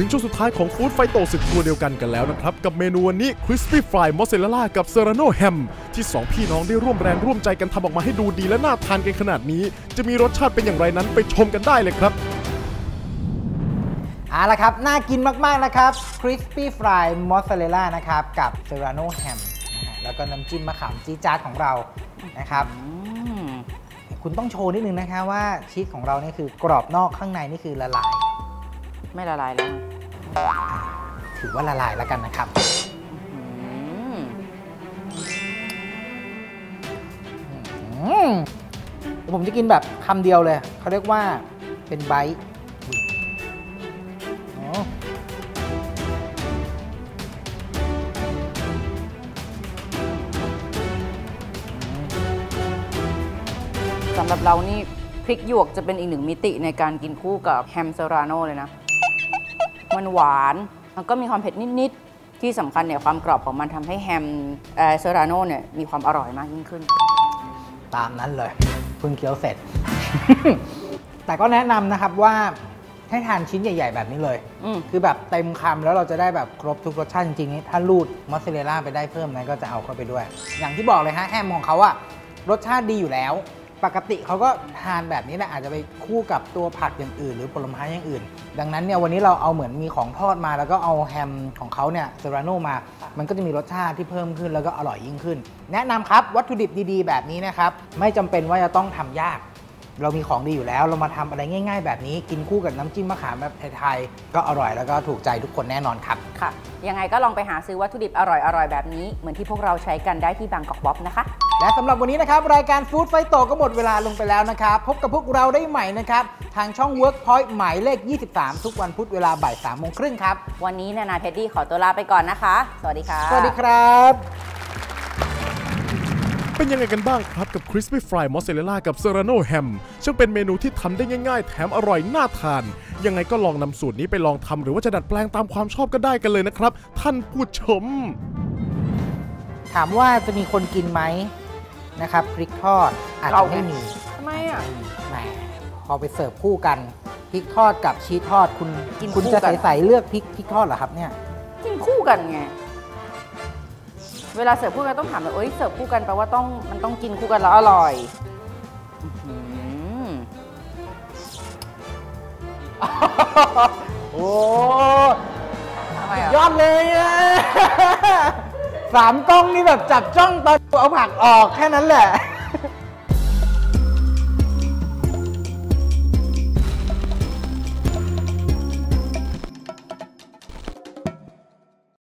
ถึงช่วงสุดท้ายของ Food Fighto ศึกครัวเดียวกันกันแล้วนะครับ กับเมนูวันนี้ Crispy Fried Mozzarella กับ Serrano Ham ที่ 2 พี่น้องได้ร่วมแรงร่วมใจกันทำออกมาให้ดูดีและน่าทานกันขนาดนี้ จะมีรสชาติเป็นอย่างไรนั้นไปชมกันได้เลยครับเอาละครับ น่ากินมาก ๆ นะครับ Crispy Fried Mozzarella นะครับ กับ Serrano Ham นะฮะแล้วก็น้ำจิ้มมะขามจี๊ดจ๊าดของเรานะครับอืมคุณต้องโชว์นิดนึงนะคะว่าชีสของเรานี่คือกรอบนอกข้างในนี่คือละลาย ไม่ละลายแล้วถือว่าละลายแล้วกันนะครับอืมอืมผมจะกินแบบคำเดียวเลย เขาเรียกว่าเป็นไบต์อ๋อสำหรับเรานี่พริกหยวกจะเป็นอีกหนึ่งมิติในการกินคู่กับแฮม Serrano เลยนะ มันหวานแล้วก็มีความเผ็ดนิด ๆ ที่สำคัญเนี่ยความกรอบของมันทำให้แฮม Serrano เนี่ยมีความอร่อยมากยิ่งขึ้น ตามนั้นเลยเพิ่งเคี้ยวเสร็จ แต่ก็แนะนำนะครับว่าให้ทานชิ้นใหญ่ ๆ แบบนี้เลยอืมคือแบบเต็มคำแล้วเราจะได้แบบครบทุกรสชาติจริงๆนี่ถ้ารูด mozzarella ไปได้เพิ่มนั้นก็จะเอาเข้าไปด้วย อย่างที่บอกเลยฮะแฮมของเขาอะรสชาติดีอยู่แล้ว ปกติเขาก็ทานแบบนี้แหละอาจจะไปคู่กับตัวผักอย่างอื่น หรือผลไม้อย่างอื่น ดังนั้นเนี่ยวันนี้เราเอาเหมือนมีของทอดมา แล้วก็เอาแฮมของเขาเนี่ยเซราโนมา มันก็จะมีรสชาติที่เพิ่มขึ้นแล้วก็อร่อยยิ่งขึ้น แนะนำครับวัตถุดิบดีๆ แบบนี้นะครับไม่จำเป็นว่าจะต้องทำยาก เรามีของดีอยู่แล้ว เรามาทำอะไรง่าย ๆ แบบนี้กินคู่กับน้ำจิ้มมะขามแบบไทยๆก็อร่อยแล้วก็ถูกใจทุกคนแน่นอนครับค่ะยังไงก็ลองไปหาซื้อวัตถุดิบอร่อยๆแบบนี้เหมือนที่พวกเราใช้กันได้ที่บางกอกบ๊อบนะคะ และสำหรับวันนี้นะครับ รายการฟู้ดไฟโตก็หมดเวลาลงไปแล้วนะครับ พบกับพวกเราได้ใหม่นะครับ ทางช่อง Workpoint หมายเลข 23 ทุกวันพุธเวลาบ่าย3โมงครึ่งครับ วันนี้นานาเทดดี้ขอตัวลาไปก่อนนะคะ สวัสดีค่ะ สวัสดีครับ เป็นยังไงกันบ้างครับกับ Crispy Fry Mozzarella กับ Serrano Ham ช่างเป็นเมนูที่ทำได้ง่ายๆ แถมอร่อยน่าทาน ยังไงก็ลองนำสูตรนี้ไปลองทำหรือว่าจะดัดแปลงตามความชอบก็ได้กันเลยนะครับ ท่านผู้ชม ถามว่าจะมีคนกินไหม นะครับพริกทอดอาจจะไม่มีทำไมอะแหมพอไปเสิร์ฟคู่กันพริกทอดกับชีสทอดคุณกินคุณคู่จะกัน ใส่ๆเลือกพริกพริกทอดเหรอครับเนี่ยกินคู่กันไง เวลาเสิร์ฟคู่กันต้องถามเลยเอ้ยเสิร์ฟคู่กันแปลว่าต้องมันต้องกินคู่กันแล้วอร่อยอื้อหือโอ้ ทำไมอะยอดเลยอะ สามกล้องนี่แบบจับจ้องตอนเอาผักออกแค่นั้นแหละ